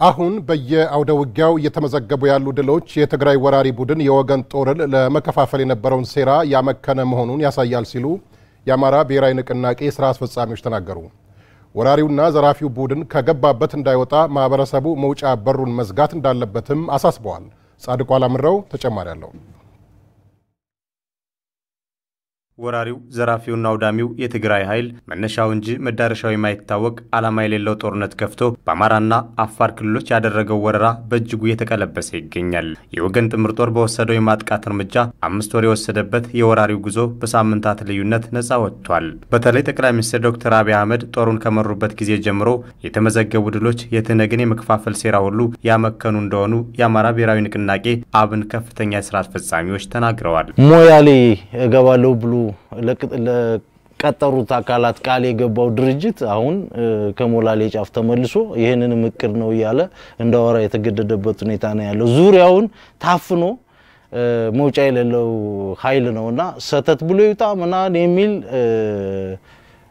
አሁን በየአውደ ውጊያው እየተመዘገቡ ያሉ ድሎች የትግራይ ወራሪ ቡድን የወገን ጦርን ለመከፋፈል የነበረውን ሴራ ያመከነ መሆኑን ያሳያል ሲሉ የአማራ ብሔራዊ ንቅናቄ ስራ አስፈጻሚዎች ተናገሩ። ወራሪውና ዘራፊው ቡድን ከገባበት እንዳይወጣ ማህበረሰቡ መውጫ በሩን መዝጋት እንዳለበትም አሳስበዋል። ጻድቋ አላምረው ተጨማሪ አለው። ወራሪው ዘራፊውና አውዳሚው የትግራይ ኃይል መነሻው እንጂ መዳረሻው የማይታወቅ ዓላማ የሌለው ጦርነት ከፍቶ በአማራና አፋር ክልሎች ያደረገው ወረራ በእጅጉ እየተቀለበሰ ይገኛል። የወገን ጥምር ጦር በወሰደው የማጥቃት እርምጃ አምስት ወር የወሰደበት የወራሪው ጉዞ በሳምንታት ልዩነት ነፃ ወጥቷል። በተለይ ጠቅላይ ሚኒስትር ዶክተር አብይ አህመድ ጦሩን ከመሩበት ጊዜ ጀምሮ የተመዘገቡ ድሎች የትነግን የመከፋፈል ሴራ ሁሉ ያመከኑ እንደሆኑ የአማራ ብሔራዊ ንቅናቄ አብን ከፍተኛ የስራ አስፈጻሚዎች ተናግረዋል። ሞያሌ እገባለሁ ብሎ ለቀጠሩት አካላት ቃል የገባው ድርጅት አሁን ከሞላሌ ጫፍ ተመልሶ ይህንንም እቅድ ነው እያለ እንዳወራ የተገደደበት ሁኔታ ነው ያለው። ዙሪያውን ታፍኖ መውጫ የሌለው ኃይል ነው እና ሰተት ብሎ ይውጣ ምናምን የሚል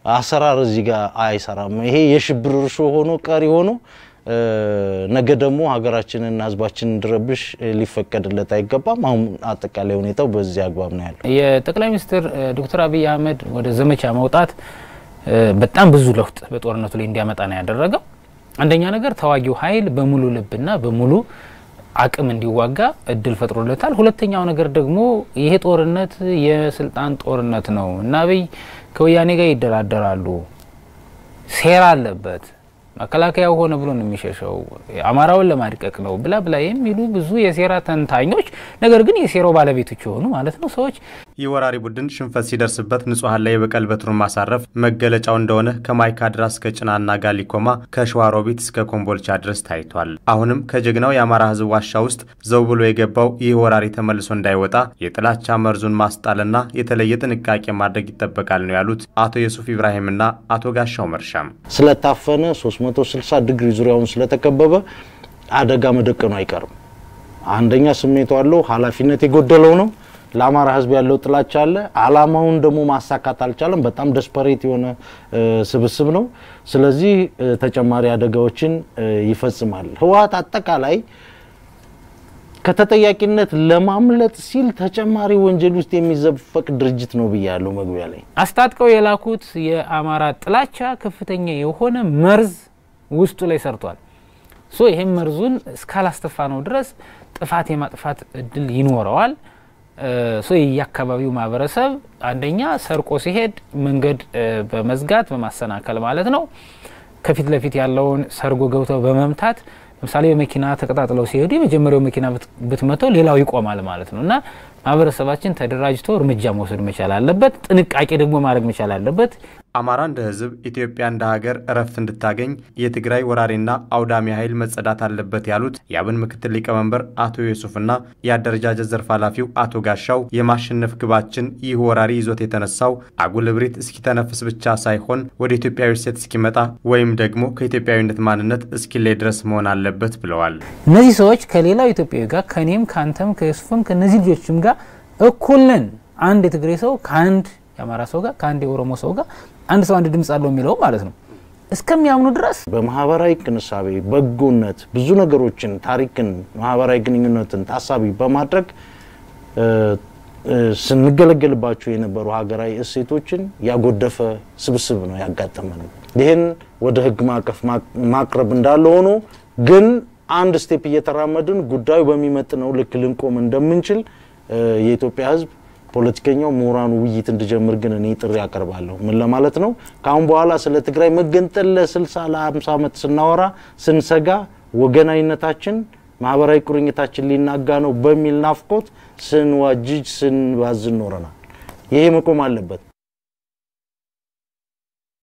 አሰራር እዚህ ጋር አይሰራም። ይሄ የሽብር እርሾ ሆኖ ቀሪ ሆኖ ነገ ደግሞ ሀገራችንና ሕዝባችንን እንዲረብሽ ሊፈቀድለት አይገባም። አሁን አጠቃላይ ሁኔታው በዚህ አግባብ ነው ያለው። የጠቅላይ ሚኒስትር ዶክተር አብይ አህመድ ወደ ዘመቻ መውጣት በጣም ብዙ ለውጥ በጦርነቱ ላይ እንዲያመጣ ነው ያደረገው። አንደኛ ነገር ተዋጊው ኃይል በሙሉ ልብና በሙሉ አቅም እንዲዋጋ እድል ፈጥሮለታል። ሁለተኛው ነገር ደግሞ ይሄ ጦርነት የስልጣን ጦርነት ነው እና አብይ ከወያኔ ጋር ይደራደራሉ፣ ሴራ አለበት መከላከያው ሆነ ብሎ ነው የሚሸሸው፣ አማራውን ለማድቀቅ ነው ብላ ብላ የሚሉ ብዙ የሴራ ተንታኞች፣ ነገር ግን የሴራው ባለቤቶች የሆኑ ማለት ነው ሰዎች ይህ ወራሪ ቡድን ሽንፈት ሲደርስበት ንጹሐን ላይ የበቀል በትሩን ማሳረፍ መገለጫው እንደሆነ ከማይካድራ እስከ ጭናና ጋሊኮማ ከሸዋሮቢት እስከ ኮምቦልቻ ድረስ ታይቷል። አሁንም ከጀግናው የአማራ ሕዝብ ዋሻ ውስጥ ዘው ብሎ የገባው ይህ ወራሪ ተመልሶ እንዳይወጣ የጥላቻ መርዙን ማስጣልና የተለየ ጥንቃቄ ማድረግ ይጠበቃል ነው ያሉት አቶ የሱፍ ኢብራሂምና አቶ ጋሻው መርሻም ስለታፈነ 360 ዲግሪ ዙሪያውን ስለተከበበ አደጋ መደቀኑ አይቀርም። አንደኛ ስሜቱ አለው፣ ኃላፊነት የጎደለው ነው። ለአማራ ህዝብ ያለው ጥላቻ አለ። አላማውን ደግሞ ማሳካት አልቻለም። በጣም ደስፐሬት የሆነ ስብስብ ነው። ስለዚህ ተጨማሪ አደጋዎችን ይፈጽማል። ህወሓት አጠቃላይ ከተጠያቂነት ለማምለጥ ሲል ተጨማሪ ወንጀል ውስጥ የሚዘፈቅ ድርጅት ነው ብያለሁ መግቢያ ላይ። አስታጥቀው የላኩት የአማራ ጥላቻ ከፍተኛ የሆነ መርዝ ውስጡ ላይ ሰርቷል። so ይህም መርዙን እስካላስተፋነው ድረስ ጥፋት የማጥፋት እድል ይኖረዋል። so የየአካባቢው ማህበረሰብ አንደኛ ሰርቆ ሲሄድ መንገድ በመዝጋት በማሰናከል ማለት ነው። ከፊት ለፊት ያለውን ሰርጎ ገብተው በመምታት ለምሳሌ በመኪና ተቀጣጥለው ሲሄዱ የመጀመሪያው መኪና ብትመተው ሌላው ይቆማል ማለት ነው እና ማህበረሰባችን ተደራጅቶ እርምጃ መውሰድ መቻል አለበት። ጥንቃቄ ደግሞ ማድረግ መቻል አለበት። አማራ እንደ ህዝብ፣ ኢትዮጵያ እንደ ሀገር እረፍት እንድታገኝ የትግራይ ወራሪና አውዳሚ ኃይል መጸዳት አለበት ያሉት የአብን ምክትል ሊቀመንበር አቶ ዩሱፍና የአደረጃጀት ዘርፍ ኃላፊው አቶ ጋሻው የማሸነፍ ግባችን ይህ ወራሪ ይዞት የተነሳው አጉል እብሪት እስኪተነፍስ ብቻ ሳይሆን ወደ ኢትዮጵያዊ ሴት እስኪመጣ ወይም ደግሞ ከኢትዮጵያዊነት ማንነት እስኪለይ ድረስ መሆን አለበት ብለዋል። እነዚህ ሰዎች ከሌላው ኢትዮጵያዊ ጋር ከኔም ከአንተም ከዩሱፍም ከእነዚህ ልጆችም ጋር እኩል ነን። አንድ የትግሬ ሰው ከአንድ የአማራ ሰው ጋር ከአንድ የኦሮሞ ሰው ጋር አንድ ሰው አንድ ድምፅ አለው የሚለው ማለት ነው እስከሚያምኑ ድረስ በማህበራዊ ቅንሳቤ በጎነት ብዙ ነገሮችን ታሪክን፣ ማህበራዊ ግንኙነትን ታሳቢ በማድረግ ስንገለገልባቸው የነበሩ ሀገራዊ እሴቶችን ያጎደፈ ስብስብ ነው ያጋጠመን። ይህን ወደ ህግ ማዕቀፍ ማቅረብ እንዳለ ሆኖ ግን አንድ step እየተራመድን ጉዳዩ በሚመጥነው ልክ ልንቆም እንደምንችል የኢትዮጵያ ህዝብ ፖለቲከኛው ምሁራኑ ውይይት እንዲጀምር ግን እኔ ጥሪ አቀርባለሁ። ምን ለማለት ነው? ከአሁን በኋላ ስለ ትግራይ መገንጠል ለ60 ለ50 ዓመት ስናወራ ስንሰጋ ወገናዊነታችን ማህበራዊ ቁርኝታችን ሊናጋ ነው በሚል ናፍቆት ስንዋጅጅ ስንባዝን ኖረናል። ይሄ መቆም አለበት።